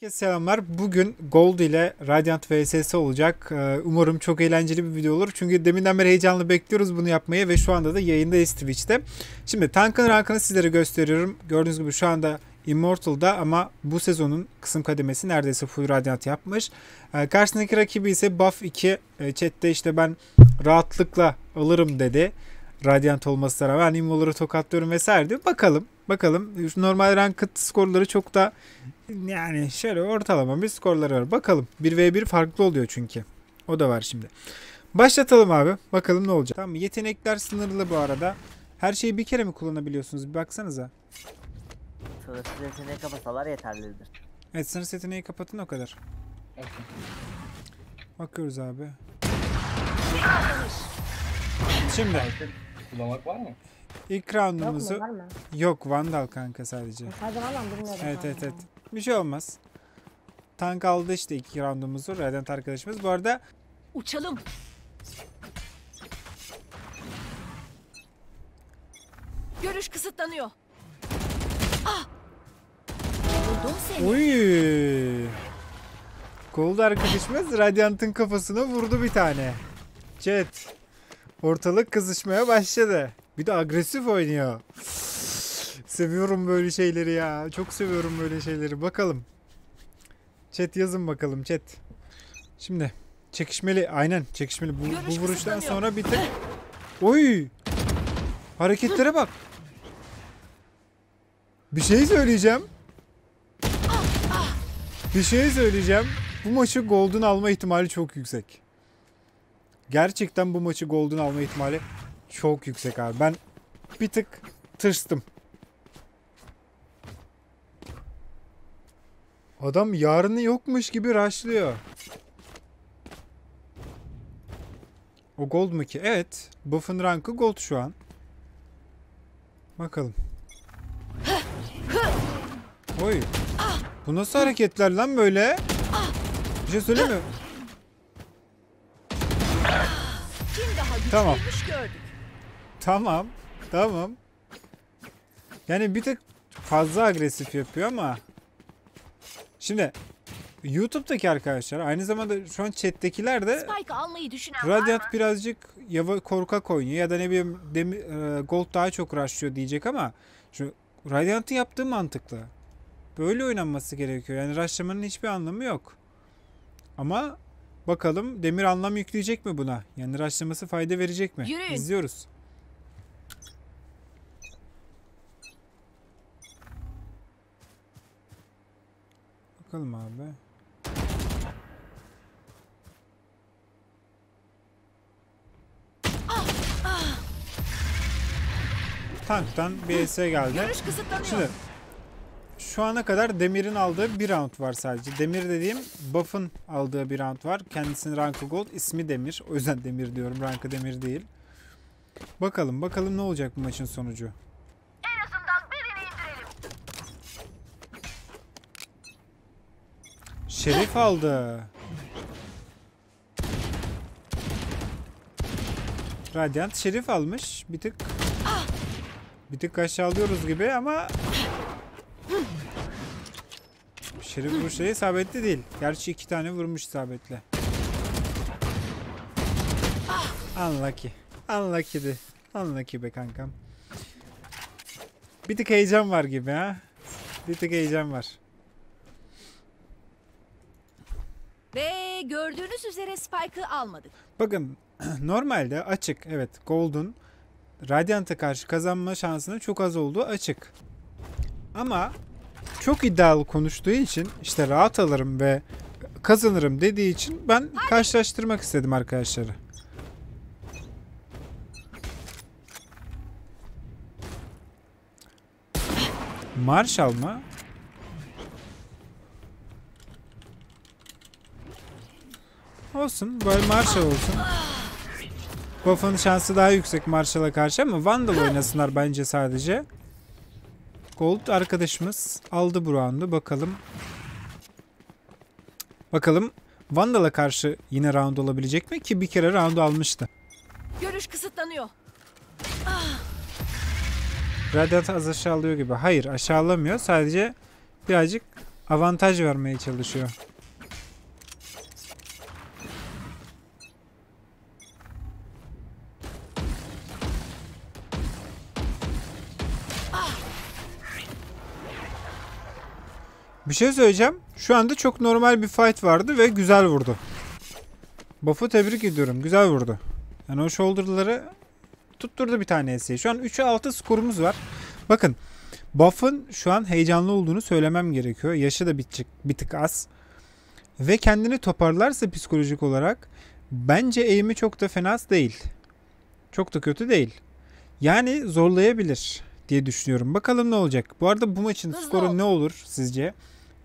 Herkese selamlar. Bugün Gold ile Radiant vs olacak. Ee, Umarım çok eğlenceli bir video olur. Çünkü deminden beri heyecanlı bekliyoruz bunu yapmayı ve şu anda da yayındayız Twitch'te. Şimdi tankın rankını sizlere gösteriyorum. Gördüğünüz gibi şu anda Immortal'da ama bu sezonun kısım kademesi neredeyse full Radiant yapmış. Ee, Karşısındaki rakibi ise Buff 2. Ee, Chat'te işte ben rahatlıkla alırım dedi. Radiant olmasına rağmen immoları tokatlıyorum vesaire diyor. Bakalım. Bakalım. Normal ranked skorları çok da yani şöyle ortalama bir skorları var. Bakalım. 1v1 farklı oluyor çünkü. O da var şimdi. Başlatalım abi. Bakalım ne olacak. Tamam yetenekler sınırlı bu arada. Her şeyi bir kere mi kullanabiliyorsunuz? Bir baksanıza. Sınırsız yeteneği kapasalar yeterlidir. Evet sınır yeteneği kapatın o kadar. Bakıyoruz abi. Şimdi Kullanmak var mı? ilk Yok roundumuzu mu var mı? yok Vandal kanka sadece. Sadece var mı bilmiyorum. Evet evet evet. Bir şey olmaz. Tank aldı işte iki roundumuzu. Radiant arkadaşımız. Bu arada Uçalım. Görüş kısıtlanıyor. Ah! Buldum seni. Uy. Gold arkadaşımız Radiant'ın kafasına vurdu bir tane. Chat. Ortalık kızışmaya başladı. Bir de agresif oynuyor. Seviyorum böyle şeyleri ya. Çok seviyorum böyle şeyleri. Bakalım. Chat yazın bakalım chat. Şimdi çekişmeli aynen çekişmeli. Bu, Görüş bu vuruştan sonra bir tık. Oy. Hareketlere bak. Bir şey söyleyeceğim. Bir şey söyleyeceğim. Bu maçı Golden alma ihtimali çok yüksek. Gerçekten bu maçı Golden alma ihtimali çok yüksek abi. Ben bir tık tırstım. Adam yarını yokmuş gibi rushlıyor. O gold mu ki? Evet. Buff'ın rankı gold şu an. Bakalım. Oy. Bu nasıl hareketler lan böyle? Bir şey söyleyeyim Tamam. Tamam. Tamam. Yani bir tık fazla agresif yapıyor ama şimdi YouTube'daki arkadaşlar aynı zamanda şu an chat'tekiler de? Radiant birazcık yava korkak oynuyor ya da ne bileyim demi, e, Gold daha çok rushlıyor diyecek ama şu Radiant'ın yaptığı mantıklı. Böyle oynanması gerekiyor. Yani rushlamanın hiçbir anlamı yok. Ama bakalım Demir anlam yükleyecek mi buna? Yani rushlaması fayda verecek mi? Yürüyün. İzliyoruz. Bakalım abi. Tanktan BS geldi. Şimdi şu ana kadar Demir'in aldığı bir round var sadece. Demir dediğim Buff'ın aldığı bir round var. Kendisinin rankı gold. ismi Demir. O yüzden Demir diyorum. Rankı Demir değil. Bakalım bakalım ne olacak bu maçın sonucu. Şerif aldı. Radiant Şerif almış. Bir tık bir tık aşağılıyoruz gibi ama Şerif vuruşları isabetli değil. Gerçi iki tane vurmuş isabetle. Unlucky. Unlucky'di. Unlucky be kankam. Bir tık heyecan var gibi ha. Bir tık heyecan var. Ve gördüğünüz üzere Spike'ı almadık. Bakın normalde açık evet Golden Radiant'a karşı kazanma şansının çok az olduğu açık. Ama çok iddialı konuştuğu için işte rahat alırım ve kazanırım dediği için ben karşılaştırmak istedim arkadaşları. Marshall mı? Olsun. Böyle Marshall olsun. Buff'ın şansı daha yüksek Marshall'a karşı ama Vandal oynasınlar bence sadece. Gold arkadaşımız aldı bu roundu. Bakalım. Bakalım Vandal'a karşı yine round olabilecek mi? Ki bir kere round almıştı. Görüş kısıtlanıyor. Radiant az aşağılıyor gibi. Hayır aşağılamıyor. Sadece birazcık avantaj vermeye çalışıyor. Bir şey söyleyeceğim. Şu anda çok normal bir fight vardı ve güzel vurdu. Buff'u tebrik ediyorum. Güzel vurdu. Yani o shoulder'ları tutturdu bir tane S'ye. Şu an 3'e 6 skorumuz var. Bakın Buff'ın şu an heyecanlı olduğunu söylemem gerekiyor. Yaşı da bir, bir tık az. Ve kendini toparlarsa psikolojik olarak bence eğimi çok da fena değil. Çok da kötü değil. Yani zorlayabilir diye düşünüyorum. Bakalım ne olacak. Bu arada bu maçın skoru ne olur sizce?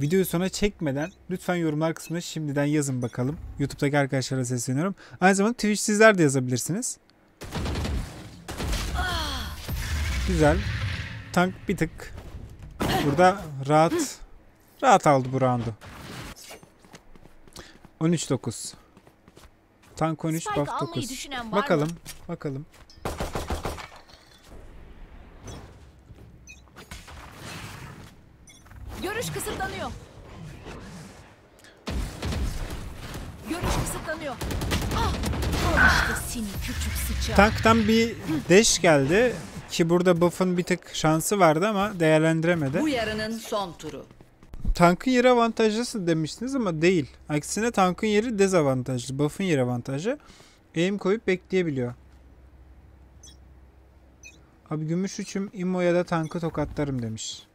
Videoyu sona çekmeden lütfen yorumlar kısmına şimdiden yazın bakalım. YouTube'daki arkadaşlara sesleniyorum. Aynı zamanda Twitch sizler de yazabilirsiniz. Güzel. Tank bir tık burada rahat rahat aldı bu roundu. 13-9. Tank 13, Spike buff almayı 9. düşünen var Bakalım, bakalım. Görüş kısıtlanıyor. Görüş kısıtlanıyor. Ah! Al işte seni küçük sıçan. Tanktan bir dash geldi ki burada buff'ın bir tık şansı vardı ama değerlendiremedi. Bu yarının son turu. Tankın yeri avantajlısı demiştiniz ama değil. Aksine tankın yeri dezavantajlı. Buff'ın yeri avantajlı. Aim koyup bekleyebiliyor. Abi gümüş üçüm immo ya da tankı tokatlarım demiş.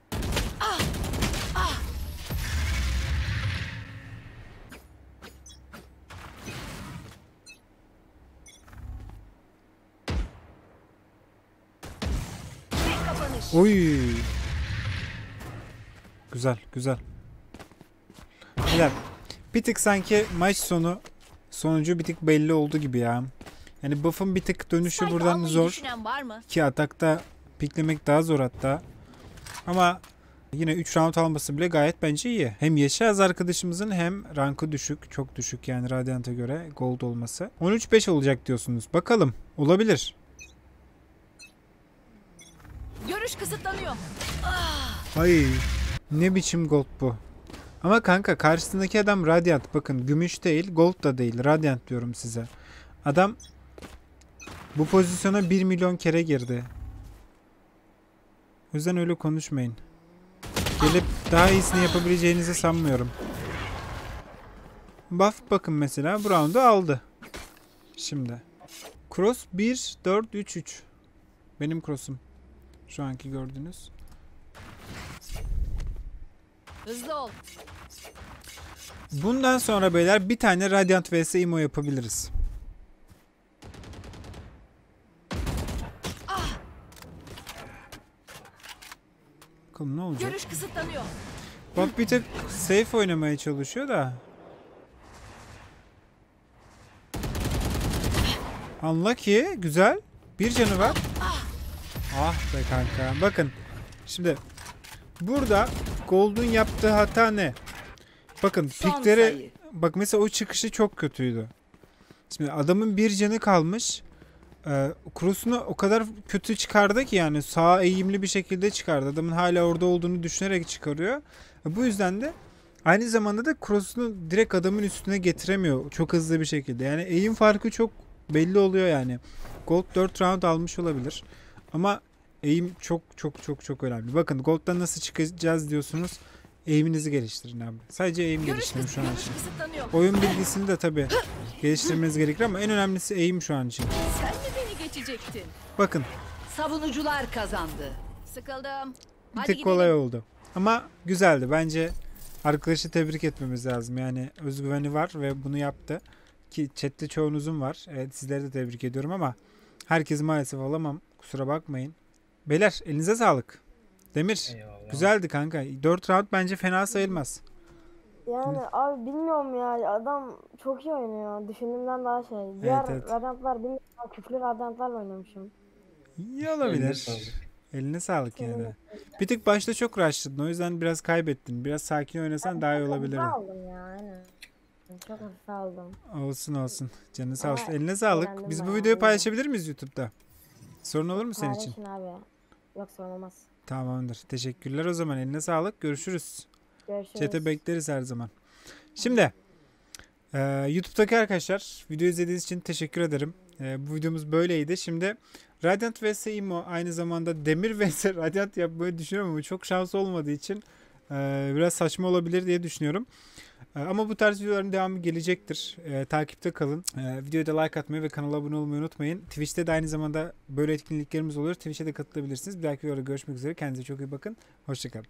Oy. Güzel, güzel. Güzel. Bir tık sanki maç sonu sonucu bir tık belli oldu gibi ya. Yani buff'ın bir tık dönüşü Spike buradan zor. Ki atakta piklemek daha zor hatta. Ama yine 3 round alması bile gayet bence iyi. Hem yaşı az arkadaşımızın hem rankı düşük. Çok düşük yani Radiant'a göre gold olması. 13-5 olacak diyorsunuz. Bakalım. Olabilir. Görüş kısıtlanıyor. Ay ne biçim gold bu. Ama kanka karşısındaki adam Radiant. Bakın gümüş değil gold da değil. Radiant diyorum size. Adam bu pozisyona 1 milyon kere girdi. O yüzden öyle konuşmayın. Gelip daha iyisini yapabileceğinizi sanmıyorum. Buff bakın mesela bu roundu aldı. Şimdi. Cross 1, 4, 3, 3. Benim cross'um. Şu anki gördüğünüz. Hızlı ol. Bundan sonra beyler bir tane Radiant vs Imo yapabiliriz. Bakalım ne olacak? Görüş kısıtlanıyor. Bak bir tık safe oynamaya çalışıyor da. Unlucky. Güzel. Bir canı var. Ah be kanka. Bakın. Şimdi burada Gold'un yaptığı hata ne? Bakın Son pikleri sayı. bak mesela o çıkışı çok kötüydü. Şimdi adamın bir canı kalmış. Cross'unu o kadar kötü çıkardı ki yani sağa eğimli bir şekilde çıkardı. Adamın hala orada olduğunu düşünerek çıkarıyor. E, Bu yüzden de aynı zamanda da Cross'unu direkt adamın üstüne getiremiyor çok hızlı bir şekilde. Yani eğim farkı çok belli oluyor yani. Gold 4 round almış olabilir. Ama eğim çok çok çok çok önemli. Bakın Gold'dan nasıl çıkacağız diyorsunuz. Eğiminizi geliştirin abi. Sadece eğim geliştirin şu an için. Oyun bilgisini de tabi geliştirmeniz gerekir ama en önemlisi eğim şu an için. Sen mi beni geçecektin? Bakın Savunucular kazandı. Sıkıldım. bir gidelim. kolay oldu. Ama güzeldi. Bence arkadaşı tebrik etmemiz lazım. Yani özgüveni var ve bunu yaptı. Ki chatte çoğunuzun var. Evet sizleri de tebrik ediyorum ama herkesi maalesef alamam. Kusura bakmayın. Beyler elinize sağlık. Demir Eyvallah. güzeldi kanka. 4 round bence fena sayılmaz. Yani abi bilmiyorum ya adam çok iyi oynuyor. Düşündüğümden daha şey. Diğer evet. radyantlar bilmiyorum. Küflü radyantlarla oynamışım. İyi Eline olabilir. sağlık. Eline sağlık yine de. Bir tık başta çok rushladın. O yüzden biraz kaybettin. Biraz sakin oynasan daha iyi olabilirdi. Hafife aldım ya aynen. Çok hafife aldım. Olsun olsun. Canı sağ olsun. Eline sağlık. Biz bu videoyu paylaşabilir miyiz YouTube'da? Sorun olur mu senin için? Paylaşın abi. Yoksa olmaz. Tamamdır. Teşekkürler o zaman. Eline sağlık. Görüşürüz. Görüşürüz. Chat'e bekleriz her zaman. Şimdi e, YouTube'daki arkadaşlar video izlediğiniz için teşekkür ederim. E, bu videomuz böyleydi. Şimdi Radiant vs Imo aynı zamanda Demir vs Radiant yapmayı düşünüyorum ama çok şans olmadığı için e, biraz saçma olabilir diye düşünüyorum. E, ama bu tarz videoların devamı gelecektir. E, takipte kalın. E, videoya da like atmayı ve kanala abone olmayı unutmayın. Twitch'te de aynı zamanda böyle etkinliklerimiz oluyor. Twitch'e de katılabilirsiniz. Bir dahaki videoda görüşmek üzere. Kendinize çok iyi bakın. Hoşçakalın.